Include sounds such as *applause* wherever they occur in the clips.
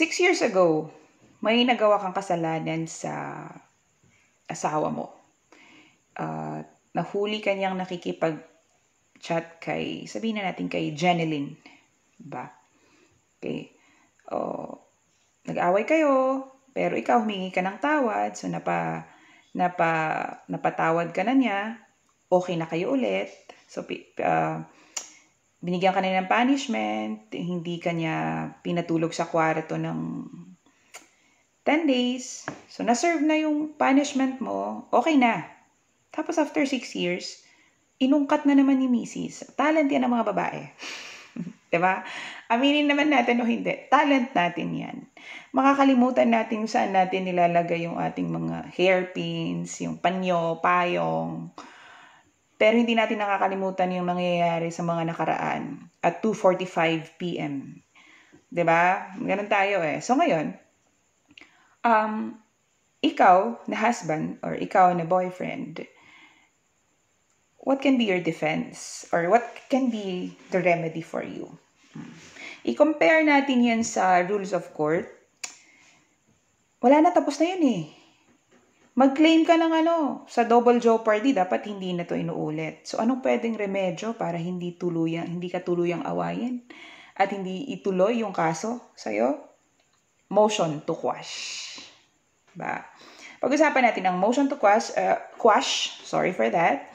Six years ago, may nagawa kang kasalanan sa asawa mo. Uh, nahuli ka niyang nakikipag-chat kay, sabihin na natin kay Jeneline. Ba? Okay. O, nag-away kayo, pero ikaw humingi ka ng tawad, so napa, napa, napatawad ka na niya, okay na kayo ulit. So, uh, binigyan ka na ng punishment, hindi ka niya pinatulog sa kwarto ng 10 days. So, na-serve na yung punishment mo, okay na. Tapos after 6 years, inungkat na naman ni Mrs. Talent yan ng mga babae. *laughs* diba? Aminin naman natin o hindi. Talent natin yan. Makakalimutan natin saan natin nilalagay yung ating mga hairpins, yung panyo, payong, pero hindi natin nakakalimutan yung nangyayari sa mga nakaraan at 2.45 p.m. ba? Diba? Ganun tayo eh. So ngayon, um, ikaw na husband or ikaw na boyfriend, what can be your defense? Or what can be the remedy for you? Hmm. I-compare natin yan sa rules of court. Wala na, tapos na yun eh. Mag-claim ka ng ano, sa double jeopardy, dapat hindi na to inuulit. So, anong pwedeng remedyo para hindi tuluyang, hindi ka tuluyang awayin at hindi ituloy yung kaso sa'yo? Motion to quash. Ba? Pag-usapan natin ang motion to quash, uh, quash, sorry for that.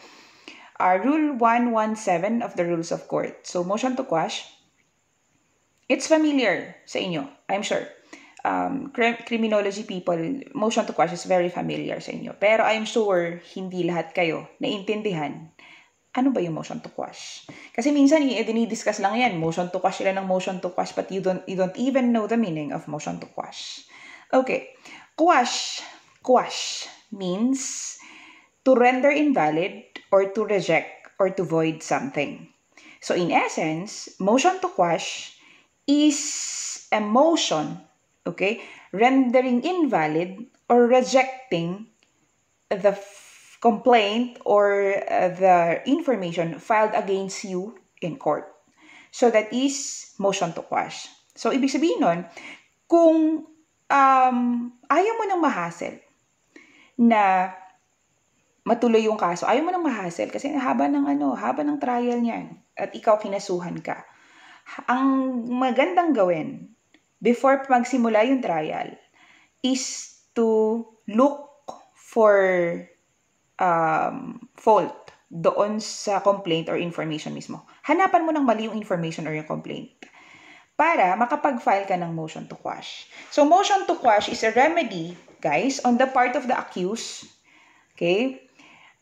Uh, rule 117 of the Rules of Court. So, motion to quash, it's familiar sa inyo, I'm sure um, criminology people, motion to quash is very familiar sa inyo. Pero I'm sure hindi lahat kayo naiintindihan ano ba yung motion to quash? Kasi minsan dinidiscuss lang yan, motion to quash sila ng motion to quash but you don't, you don't even know the meaning of motion to quash. Okay, quash, quash means to render invalid or to reject or to void something. So in essence, motion to quash is a motion okay, rendering invalid or rejecting the complaint or uh, the information filed against you in court. So that is motion to quash. So ibig sabihin nun, kung um, ayaw mo nang mahasel na matuloy yung kaso, ayaw mo nang mahasel kasi haba ng ano, haba ng trial niyan at ikaw kinasuhan ka. Ang magandang gawin before magsimula yung trial is to look for um, fault doon sa complaint or information mismo. Hanapan mo ng mali yung information or yung complaint para makapag-file ka ng motion to quash. So, motion to quash is a remedy, guys, on the part of the accused. Okay?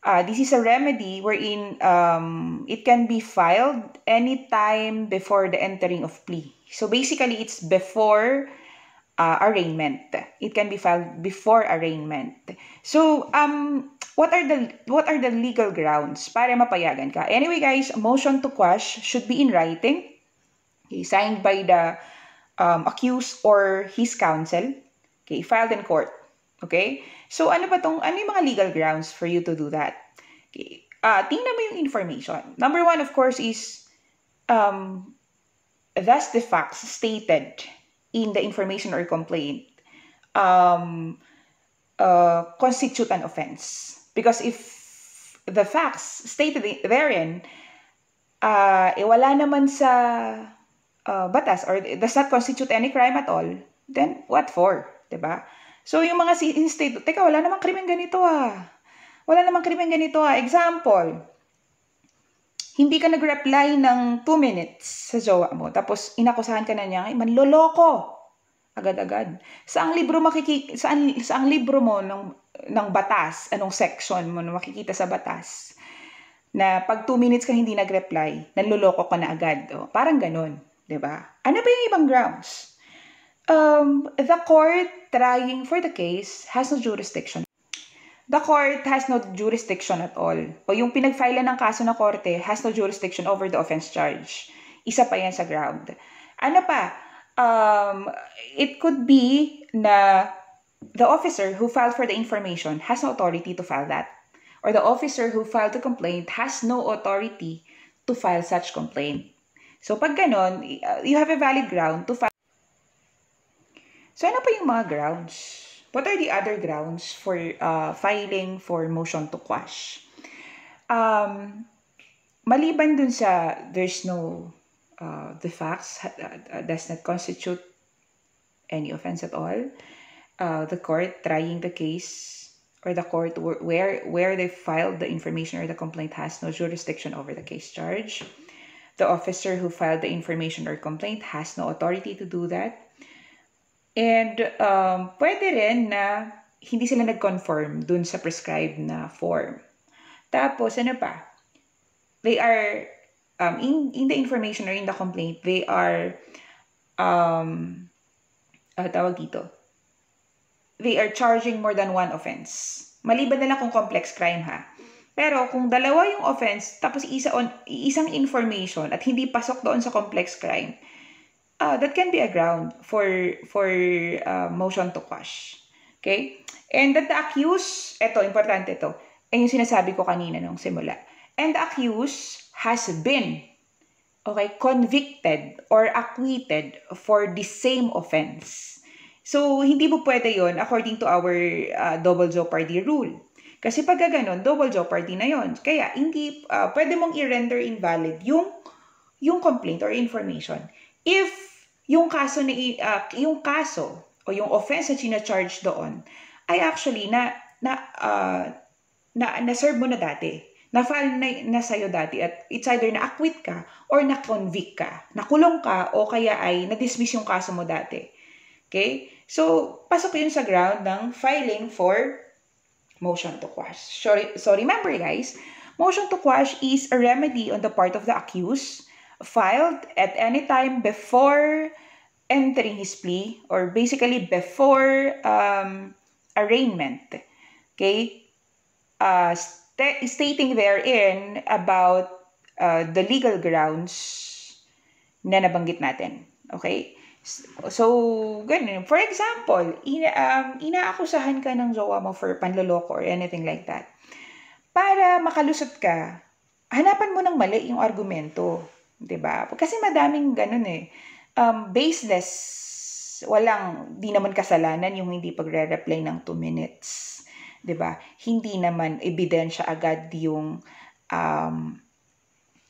Uh, this is a remedy wherein um, it can be filed anytime before the entering of plea. So basically, it's before uh, arraignment. It can be filed before arraignment. So, um, what are the what are the legal grounds para mapayagan ka? Anyway, guys, motion to quash should be in writing. Okay, signed by the um, accused or his counsel. Okay, filed in court. Okay? So, ano ba tong, ano yung mga legal grounds for you to do that? Okay. Uh, tingnan mo yung information. Number one, of course, is um, thus the facts stated in the information or complaint um, uh, constitute an offense. Because if the facts stated therein, uh, eh, wala naman sa uh, batas or does not constitute any crime at all, then what for? ba? Diba? So, yung mga state, teka, wala namang krimen ganito ah. Wala namang krimen ganito ah. Example, hindi ka nag-reply ng 2 minutes sa jowa mo, tapos inakusahan ka na niya, ay, manloloko. Agad-agad. Saang libro makiki saan saang libro mo ng ng batas, anong section mo na makikita sa batas na pag 2 minutes ka hindi nag-reply, nanloloko ka na agad. O, parang ganun, ba? Ano ba yung ibang grounds? Um, the court trying for the case has no jurisdiction the court has no jurisdiction at all. O yung pinag-file ng kaso ng korte has no jurisdiction over the offense charge. Isa pa yan sa ground. Ano pa? Um, it could be na the officer who filed for the information has no authority to file that. Or the officer who filed the complaint has no authority to file such complaint. So pag ganon, you have a valid ground to file So, ano pa yung mga grounds? What are the other grounds for uh, filing for motion to quash? Um, maliban dun sa there's no, uh, the facts does not constitute any offense at all, uh, the court trying the case or the court where where they filed the information or the complaint has no jurisdiction over the case charge. The officer who filed the information or complaint has no authority to do that. And um, pwede rin na hindi sila nag-conform dun sa prescribed na form. Tapos, ano pa? They are, um, in, in the information or in the complaint, they are, um, uh, tawag dito, they are charging more than one offense. Maliban na lang kung complex crime ha. Pero kung dalawa yung offense, tapos isa on, isang information at hindi pasok doon sa complex crime, uh, that can be a ground for for uh, motion to quash. Okay? And that the accused, eto, importante to, ay yung sinasabi ko kanina nung simula. And the accused has been, okay, convicted or acquitted for the same offense. So, hindi mo pwede yon according to our uh, double jeopardy rule. Kasi pag ganun, double jeopardy na yon. Kaya, hindi, uh, pwede mong i-render invalid yung, yung complaint or information. If yung kaso, na, uh, yung kaso o yung offense na charge doon ay actually na, na, uh, na, na-serve mo na dati na-file na, na sa'yo dati at it's either na-acquit ka or na-convict ka, nakulong ka o kaya ay na-dismiss yung kaso mo dati. Okay? So, pasok yun sa ground ng filing for motion to quash. Sorry, so remember guys, motion to quash is a remedy on the part of the accused filed at any time before entering his plea or basically before um, arraignment. Okay? Uh, st stating therein about uh, the legal grounds na nabanggit natin. Okay? So, ganun. For example, ina, um, inaakusahan ka ng jowa mo for panloloko or anything like that. Para makalusot ka, hanapan mo ng mali yung argumento. Ba diba? Kasi madaming ganun eh. Um, baseless, walang, di naman kasalanan yung hindi pagre-reply ng 2 minutes. ba diba? Hindi naman ebidensya agad yung um,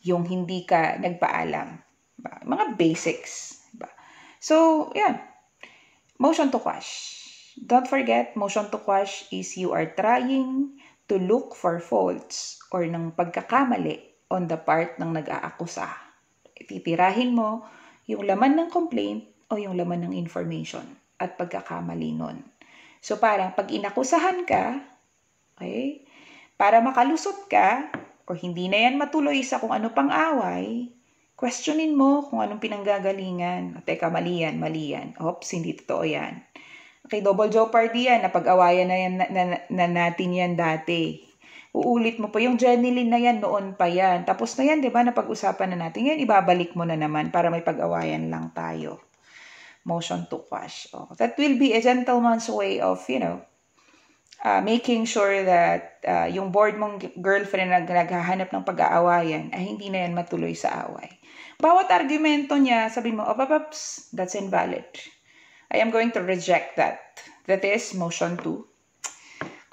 yung hindi ka nagpaalam. Diba? Mga basics. So, yeah. Motion to quash. Don't forget, motion to quash is you are trying to look for faults or ng pagkakamali on the part ng nag-aakusa. Titirahin mo yung laman ng complaint o yung laman ng information at pagkakamali nun. So, parang pag inakusahan ka, okay, para makalusot ka, o hindi na yan matuloy sa kung ano pang away, questionin mo kung anong pinanggagalingan. Teka, mali yan, mali yan. Oops, hindi totoo yan. Okay, double jeopardy yan. Napag-awayan na, yan, na, na, na natin yan dati. Uulit mo pa. Yung Jenilyn na yan, noon pa yan. Tapos na yan, di ba? Napag-usapan na natin yan. Ibabalik mo na naman para may pag-awayan lang tayo. Motion to quash. Oh, that will be a gentleman's way of, you know, uh, making sure that uh, yung board mong girlfriend na naghahanap ng pag-aawayan ay hindi na yan matuloy sa away. Bawat argumento niya, sabi mo, oh, papaps, that's invalid. I am going to reject that. That is motion to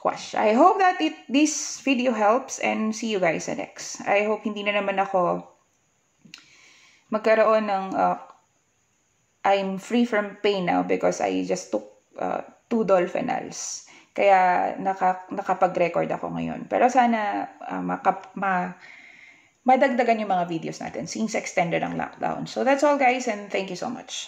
quash. I hope that it this video helps and see you guys at next. I hope hindi na naman ako magkaroon ng uh, I'm free from pain now because I just took uh, two dolphinals. Kaya naka, nakapag-record ako ngayon. Pero sana uh, maka, ma, madagdagan yung mga videos natin since extended ang lockdown. So that's all guys and thank you so much.